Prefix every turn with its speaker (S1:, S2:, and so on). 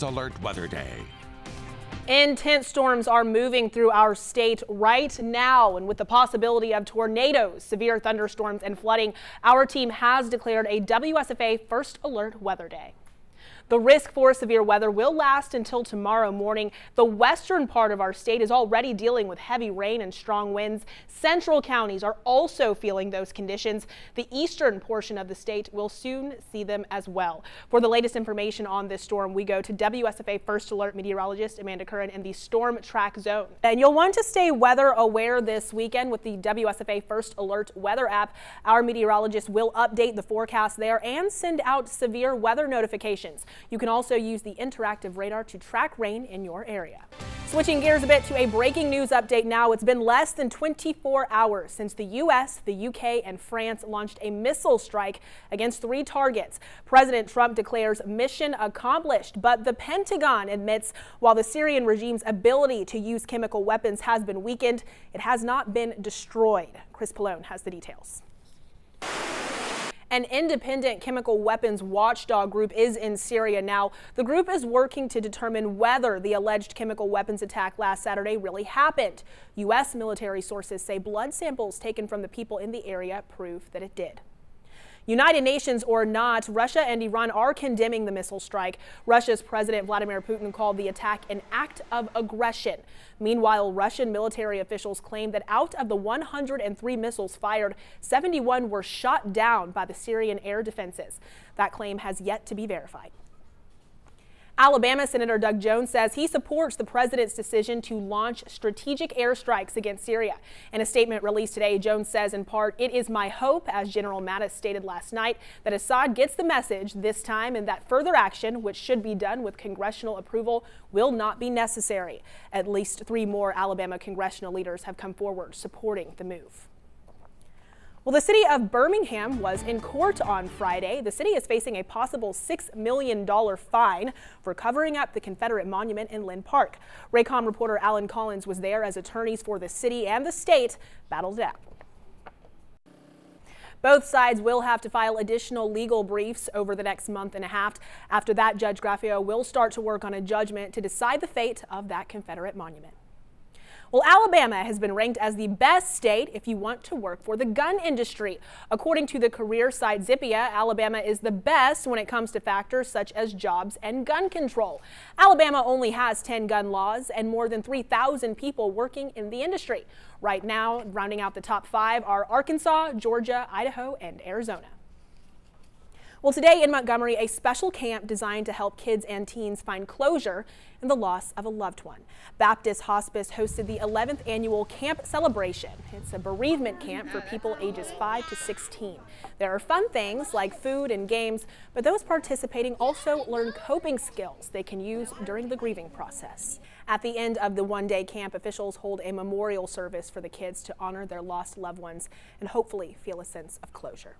S1: First Alert Weather Day.
S2: Intense storms are moving through our state right now, and with the possibility of tornadoes, severe thunderstorms, and flooding, our team has declared a WSFA First Alert Weather Day. The risk for severe weather will last until tomorrow morning. The western part of our state is already dealing with heavy rain and strong winds. Central counties are also feeling those conditions. The eastern portion of the state will soon see them as well. For the latest information on this storm, we go to WSFA First Alert meteorologist Amanda Curran in the Storm Track Zone. And you'll want to stay weather aware this weekend with the WSFA First Alert weather app. Our meteorologist will update the forecast there and send out severe weather notifications. You can also use the interactive radar to track rain in your area. Switching gears a bit to a breaking news update now. It's been less than 24 hours since the U.S., the U.K., and France launched a missile strike against three targets. President Trump declares mission accomplished, but the Pentagon admits while the Syrian regime's ability to use chemical weapons has been weakened, it has not been destroyed. Chris Pallone has the details. An independent chemical weapons watchdog group is in Syria now. The group is working to determine whether the alleged chemical weapons attack last Saturday really happened. U.S. military sources say blood samples taken from the people in the area prove that it did. United Nations or not, Russia and Iran are condemning the missile strike. Russia's President Vladimir Putin called the attack an act of aggression. Meanwhile, Russian military officials claim that out of the 103 missiles fired, 71 were shot down by the Syrian air defenses. That claim has yet to be verified. Alabama Senator Doug Jones says he supports the president's decision to launch strategic airstrikes against Syria. In a statement released today, Jones says in part, it is my hope, as General Mattis stated last night, that Assad gets the message this time and that further action, which should be done with congressional approval, will not be necessary. At least three more Alabama congressional leaders have come forward supporting the move. Well, the city of Birmingham was in court on Friday. The city is facing a possible $6 million fine for covering up the Confederate monument in Linn Park. Raycom reporter Alan Collins was there as attorneys for the city and the state battled it out. Both sides will have to file additional legal briefs over the next month and a half. After that, Judge Graffeo will start to work on a judgment to decide the fate of that Confederate monument. Well, Alabama has been ranked as the best state if you want to work for the gun industry. According to the career site Zippia, Alabama is the best when it comes to factors such as jobs and gun control. Alabama only has 10 gun laws and more than 3,000 people working in the industry. Right now, rounding out the top five are Arkansas, Georgia, Idaho, and Arizona. Well, today in Montgomery, a special camp designed to help kids and teens find closure in the loss of a loved one. Baptist Hospice hosted the 11th annual camp celebration. It's a bereavement camp for people ages 5 to 16. There are fun things like food and games, but those participating also learn coping skills they can use during the grieving process. At the end of the one-day camp, officials hold a memorial service for the kids to honor their lost loved ones and hopefully feel a sense of closure.